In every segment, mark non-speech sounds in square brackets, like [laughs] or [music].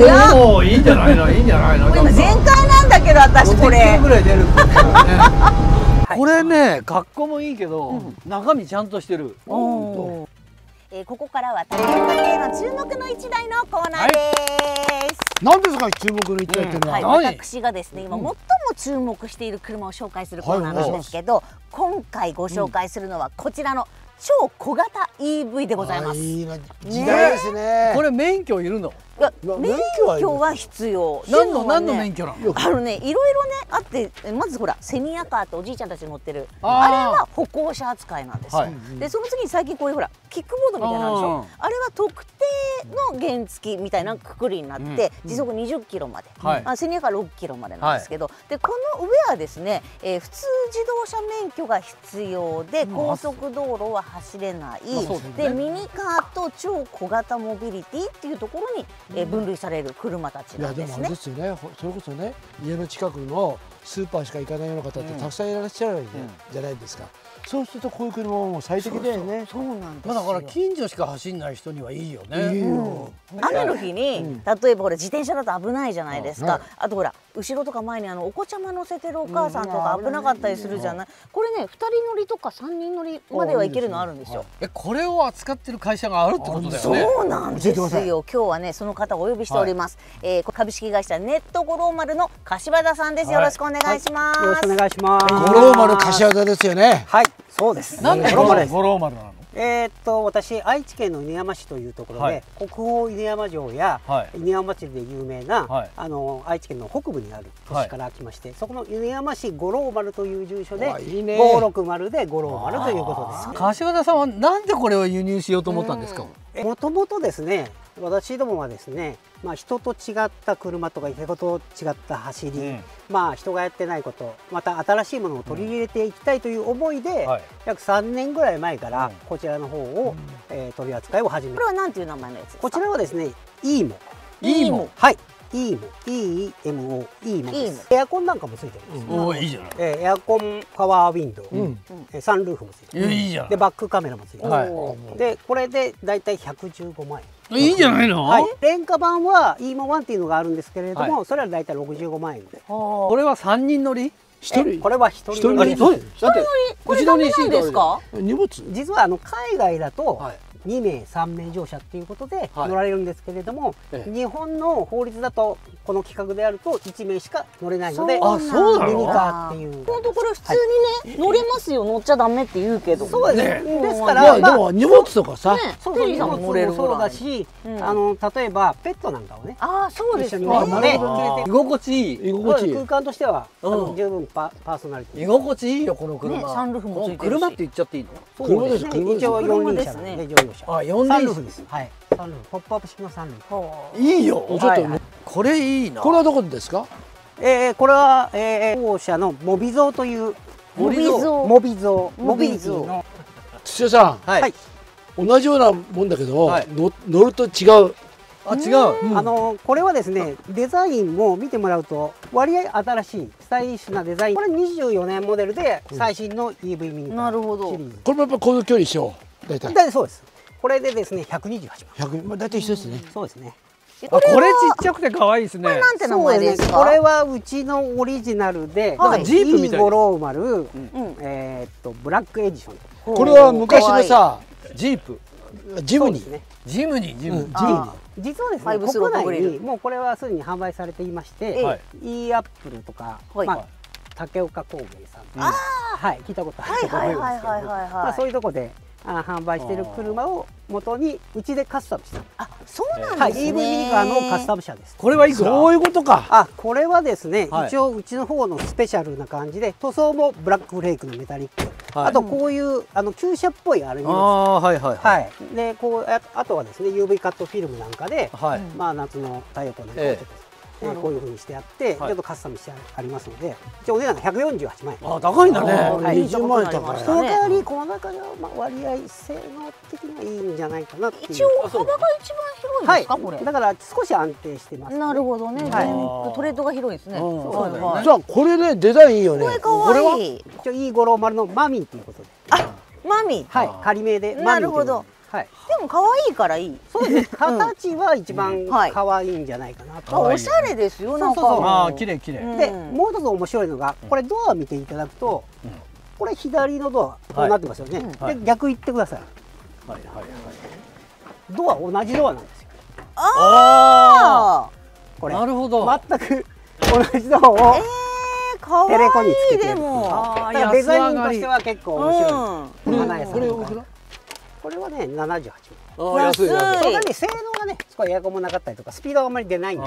早っ。おおいいんじゃないのいいんじゃないの今全開なんだけど私これ。ぐらい出る [laughs] これね格好もいいけど、中身ちゃんとしてる。えーここからは竹岡系の注目の一台のコーナーです。何ですか注目の一台っていうのは、はい、何？私がですね今最も注目している車を紹介するコはいーナーなんですけど、今回ご紹介するのはこちらの超小型 EV でございます。いいな時代ですね。これ免許いるの？いやまあ免免許は必要。何のね何の免許なの？あのねいろいろねあってまずほらセニアカーっておじいちゃんたち乗ってる。あれは歩行者扱いなんですよ、はい。でその次に最近こういうほらキックボードみたいなのあるでしょ？ああれは特定の原付みたいなくくりになって、時速20キロまで、はい。あセニアカー6キロまでなんですけど、でこの上はですね、えー普通自動車免許が必要で高速道路は走れない、ですね。でミニカーと超小型モビリティっていうところに、えー分類される車たちいやでもあれなんですね。ですよね。ほそれこそね家の近くのスーパーしか行かないような方ってたくさんいらっしゃるじゃないですか、そうするとこういう車も最適だよね。そうなんですよ。まあだから近所しか走んない人にはいいよね。いいよ、雨の日に、例えばほら自転車だと危ないじゃないですか、はい。あとほら後ろとか前にあのお子ちゃま乗せてるお母さんとか危なかったりするじゃない、これね2人乗りとか3人乗りまではいけるのあるんですよ。えこれを扱ってる会社があるってことだよね。そうなんですよ。今日はねその方をお呼びしております、えーこれ株式会社ネット五郎丸の柏田さんです。よろしくお願いします、よろしくお願いします。五郎丸柏田ですよね。はい、そうです。なんで五郎丸。五郎丸なの？えーっと私愛知県の犬山市というところで、はい。国宝犬山城や、はい。犬山祭りで有名な、はい。あの愛知県の北部にある都市から来まして、そこの犬山市五郎丸という住所で五六丸で五郎丸ということですね。柏田さんはなんでこれを輸入しようと思ったんですか、もともとですね私どもはですね、まあ、人と違った車とか人と違った走り、うん。まあ人がやってないことまた新しいものを取り入れていきたいという思いで、はい。約3年ぐらい前からうん。こちらの方を、えー取り扱いを始めこれはなんていう名前のやつですか？こちらはですね EMO いいもんはい。EMO EMO EMO です。エアコンなんかもついてるんです、おーいいじゃない。えーエアコンパワーウィンドウ、うん。えーサンルーフもついてる。いやいいじゃない。でバックカメラもついてる、はい。でこれでだいたい115万円いいんじゃないの、はい、廉価版は EMO1 っていうのがあるんですけれども、それはだいたい65万円で、これは三人乗り？一人？これは一人乗り。一人乗り？だってこれダメなんですか？荷物？実はあの海外だとはい。2名3名乗車っていうことではい。乗られるんですけれども、ええ。日本の法律だとこの規格であると1名しか乗れないのであそうなの？ミニカーっていう。本当これ普通にね、乗れますよ。乗っちゃダメって言うけどそうです、ね。ですかまら、まああでも荷物とかさ、ね。そうそうテリーさんもそうだし、うん。あの例えばペットなんかをねああそうですね。一緒に乗るのであなるほど。連れて居心地いい。居心地いい。空間としては、あのうん十分パパーソナリティ。居心地いいよこの車、ねサンルーフもついてるし。車って言っちゃっていいの？そうですね。一応四輪車なん車で乗用車。あ四輪車。サンルーフです。はい。サンルーフ。ポップアップ式のサンルーフ。いいよ。ちょっと、はいはいこれいいな。これはどこでですか？えー、これは、えー、当社のモビゾーというモビゾー。モビゾー。モモビビゾー土屋さん。はい、はい。同じようなもんだけど、はい。の乗ると違う。あ違う、あのこれはですねデザインも見てもらうと割合新しいスタイリッシュなデザイン。これ24年モデルで最新の EV ミニなるほど。これもやっぱこの距離一緒？大体。大体そうです。これでですね128万。100まあ大体一緒ですね、そうですねあこれちっちゃくて可愛いですね。なんて名前ですか？これはうちのオリジナルで、はい。ジープみたいな。五郎丸、うん。えーっとブラックエディション。これは昔のさジープ。ジムにそうですね。ジムニージムニー、あー。実はですね国内にもうこれはすでに販売されていまして、ええはい。e アップルとか、はい。まあ、竹岡工芸さんとか、はい聞いたことあるとはい思いますけど。はいはいはいはいはいまあそういうとこであ販売している車を元にうちでカスタムした、あそうなんはい、ですね、EV ミニカーのカスタム車です。これはいくらそういうことか。あこれはですね、はい。一応うちの方のスペシャルな感じで塗装もブラックフレークのメタリック、はい。あとこういうあの旧車っぽいアルミあのあはいはいはい。でこうああとはですね UV カットフィルムなんかで、はい、まあ夏の太陽光なんかをちょっと、ええーこういうふうにしてあって、はい。ちょっとカスタムしてありますので一応お値段が148万円。あ高いんだね。あーはい。20万円高いその代わりこの中ではまあ割合性能的にはいいんじゃないかなっていう。一応幅が一番広いんですか、これ？だから少し安定してます、なるほどね、はい。全トレードが広いですね、そうだよね。はい。さあこれねデザインいいよね。これかわいい。一応 E 五郎丸のマミンということで。マミはい。仮名でなるほどはい。でも可愛いからいい。そうです。ね形は一番ん。はい。可愛いんじゃないかなと、あおしゃれですよなんか。そうそうそう。ああ綺麗綺麗、うん。でもう一つ面白いのがこれドアを見ていただくと、うん。これ左のドアこうなってますよね、うん。はい。で逆行ってください。はいはいはい。ドア同じドアなんですよ。ああこれ。なるほど、全く同じドアをーえー、可テレコに愛いつけてるでも。デザインとしては結構面白い、うん。これ花屋さんこれはね78あー安い安い。それがね性能がねすごいエアコンもなかったりとかスピードがあんまり出ないんで。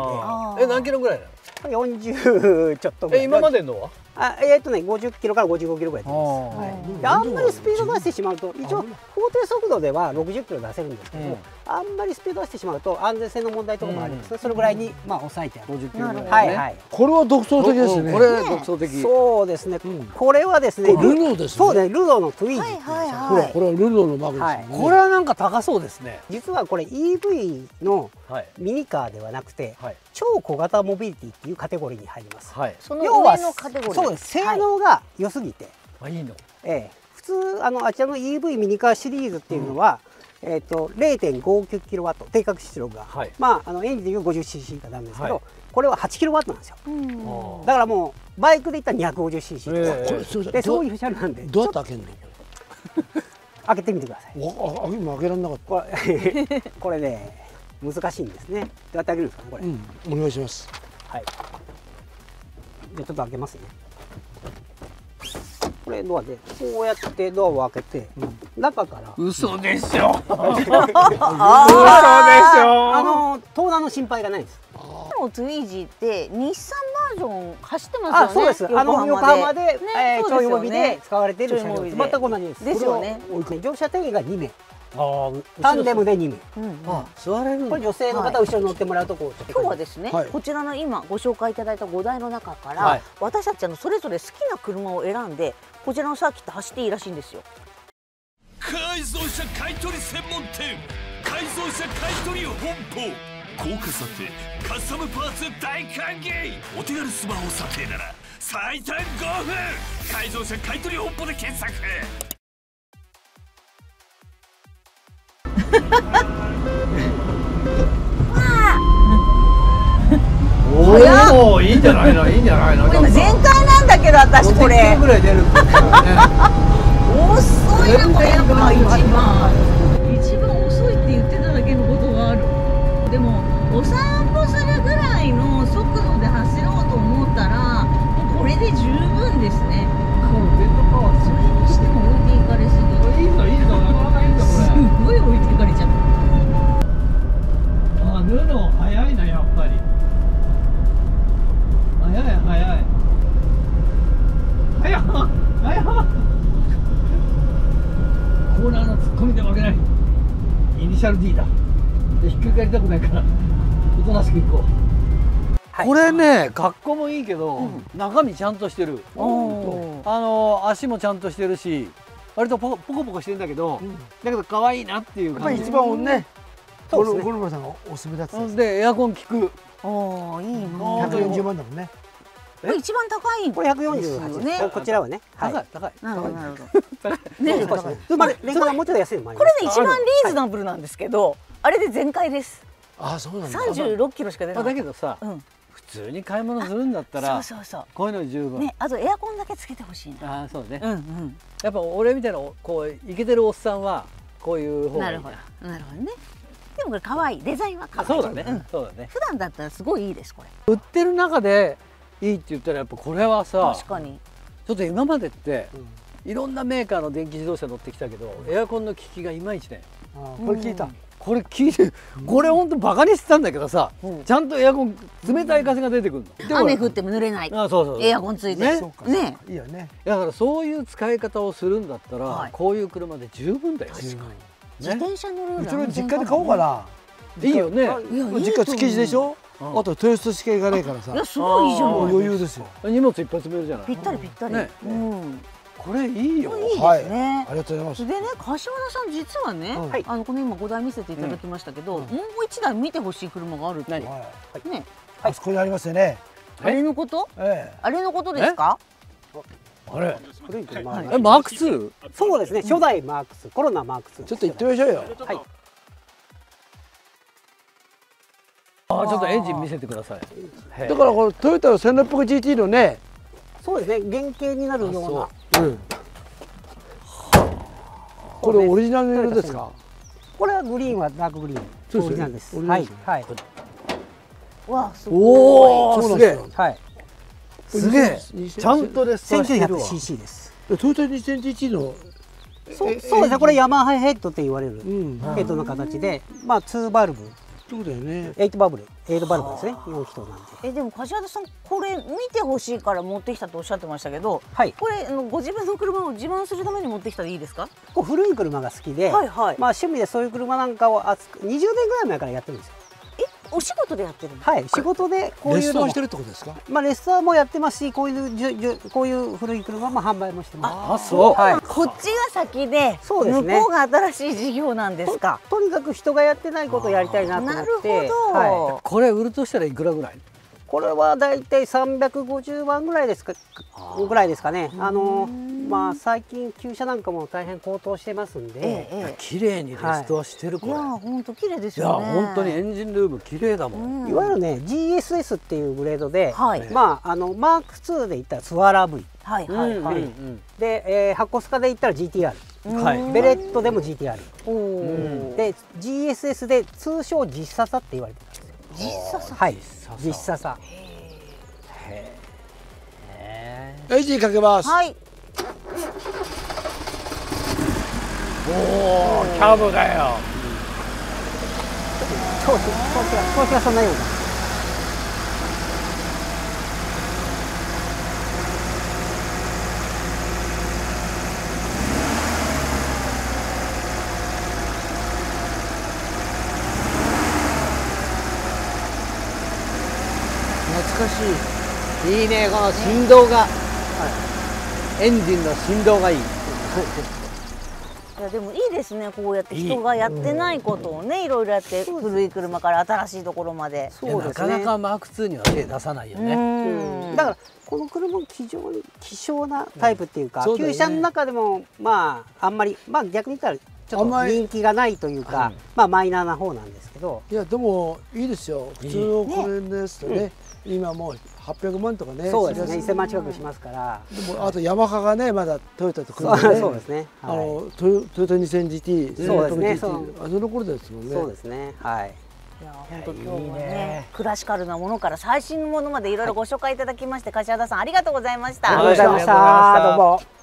え何キロぐらいなの？これ40ちょっとぐらい。え今までのはあえっ、とね50キロから55キロぐらい出ます。あはい。であんまりスピード出してしまうと一応法定速度では60キロ出せるんですけど、うん。あんまりスピード出してしまうと安全性の問題とかもあります。ね、それぐらいにまあ抑えてある、50キロぐらい、ね、はいはい。これは独創的ですね。これ独創的、そうですね、うん。これはですねルノーですね。そうねルノーのトゥイーズっていうんですよはいはいはいほらこれはルノーのマークですよね、はい。これはなんか高そうですね。実はこれ EV のはい。ミニカーではなくてはい。超小型モビリティっていうカテゴリーに入ります。はい。その要は上のカテゴリー。そうです。性能が良すぎて、あいいの？ええ普通あのあちらの EV ミニカーシリーズっていうのは、えっ、と0.59キロワット定格出力が、はい。まああのエンジンでいう 50cc なんですけど、はい。これは8キロワットなんですよ。だからもうバイクで言ったら 250cc、ええこれすいませんでそういう車両なんでどうやって開けんの？開けてみてください。わああ今開けられなかった。これ [laughs] これね難しいんですね。どうやって開けるんですかねこれ、うんお願いします。はい。じゃあちょっと開けますね。これドアでこうやってドアを開けて、中から。嘘でしょ。あの盗難の心配がないです。でもトゥイージーって日産ジョン走ってますよね。あそうです。あの横浜で、ねえー、そうですよちょいモビでね使われている車両で。全く同じです。ですよね。乗車定義が2名。ああタンデムで2名。うんあ座れるこれ女性のはい。方後ろに乗ってもらうとこ今日はですね、はい。こちらの今ご紹介いただいた5台の中から、はい。私たちあのそれぞれ好きな車を選んでこちらのサーキット走っていいらしいんですよ。改造車買取専門店。改造車買取本舗高価査定カスタムパーツ大歓迎お手軽スマホ査定なら最短5分改造車買取本舗で検索おおいいんじゃないの？いいんじゃないの？これ今全開なんだけど私これ。ぐらい出るって言ったらね遅いなこれ。やっぱ一番これね格好もいいけど、中身ちゃんとしてる。あの足もちゃんとしてるし割とポコポコポコしてるんだけど、だけど可愛いなっていう感じ。やっぱり一番ね。ゴルゴルマさんがおすすめだったやつでエアコン効く。おーいいな。あー140万だもんね。これ一番高いこれ148ねですこちらはね。はい。高い高い。なるほどなるほど。ね。ねまあレンコはもうちょっと安いこれね一番リーズナブルなんですけど、あれで全開です。ああそうなんだ。36キロしか出まあないだけどさ、うん。普通に買い物するんだったらそうそうそう。こういうの十分、ねあとエアコンだけつけてほしいなああそうね、うんうん。やっぱ俺みたいなこうイケてるおっさんはこういう方がいな。いるなほど。なるほどね。でもこれ可愛い。デザインは可愛い。あそうだね、ん。そうだね。普段だったらすごいいいですこれ。売ってる中でいいって言ったらやっぱこれはさ確かに。ちょっと今までって、いろんなメーカーの電気自動車乗ってきたけどエアコンの効きがいまいちね。あーこれ聞いたこれ聞いてこれほんとバカにしてたんだけどさ、うん。ちゃんとエアコン冷たい風が出てくるの、雨降っても濡れない。あそうそうそう。エアコンついてね。いいよね。だからそういう使い方をするんだったら、はい。こういう車で十分だよ。十分自転車乗るようりちの実家で買おうかな。いいよね。いやいいと思う。実家築地でしょ？うん。あと豊洲市系がねえからさ。いやすごいいいじゃもうん余裕ですよ。荷物いっぱい詰めるじゃない。ぴったりぴったり、ね。うんこれいいよ。いいですね、はい。ありがとうございます。でね柏田さん実はね、あのこの今5台見せていただきましたけど、もう1台見てほしい車があるって。何？はい。ね。あそこにありますよね。あれのこと？えあれのことですか？あれ？えマーク 2? そうですね。初代マークスコロナマークスちょっと行ってみましょうよ。はい。あちょっとエンジン見せてください。だからこのトヨタの 1600GT のね。そうですね。原型になるようなうん。これオリジナルの色ですか？これはグリーンはダークグリーン。そうですよね。オリジナルです。はい。はい。わあすごい。おおすげえ。そうなんですよはいすげえ。ちゃんとレストアしてるわ。1900cc です。トヨタ 2000GT の？そうそうですね。これヤマハヘッドって言われるうん。ヘッドの形でまあ2バルブそうだよね。8バブル8バルブですね4気筒なんで。えでも梶原さんこれ見てほしいから持ってきたとおっしゃってましたけどはい。これあのご自分の車を自慢するために持ってきたでいいですか？こう古い車が好きで、はいはい。まあ趣味でそういう車なんかを熱く20年ぐらい前からやってるんですよ。えお仕事でやってるの？はい仕事でこういうのもレストアしてるってことですか？まあレストアもやってますしこういうじゅじゅこういう古い車も販売もしてます。あそう。はい。こっちが先でそうですね。向こうが新しい事業なんですか？とにかく人がやってないことをやりたいなと思って。なるほど、はい、これ売るとしたらいくらぐらい？これはだいたい350万ぐらいですかぐらいですかね。あのまあ最近旧車なんかも大変高騰してますんで、えええ綺麗にレストアしてるえい。やこれ本当綺麗ですいやよね本当にエンジンルーム綺麗だもん。うん。いわゆるね GSS っていうグレードで、はい。まああのマーク2で言ったらスワラ V はいはいはい、うんで、えー、ハコスカで言ったら GTR うんはい。ベレットでも GTR おお、で GSS で通称実ササって言われてるはい。実ササエンジンかけます。はい。おおキャブだよ。調子調子が調子がそんなようなしい。いいねこの振動が、エンジンの振動がいい。い。やでもいいですねこうやって人がやってないことをねいろいろやって古い車から新しいところまで。そうですね。なかなかマーク2には手出さないよね、うん。だからこの車も非常に希少なタイプっていうか、そうだよね。旧車の中でもまああんまりまあ逆に言ったらちょっと人気がないというか、まあマイナーな方なんですけど。いやでもいいですよ。普通のこれですとね今もう800万とかねそうですね。します1000万近くしますから、でもあとヤマハがねまだトヨタと組んでね。そうですね、あはい。のトヨトヨタ 2000GT そうですね。そうあその頃ですもんね。そうですね。はい。いや本当今日はねクラシカルなものから最新のものまでいろいろご紹介いただきまして柏田さんありがとうございました。ありがとうございましたどうも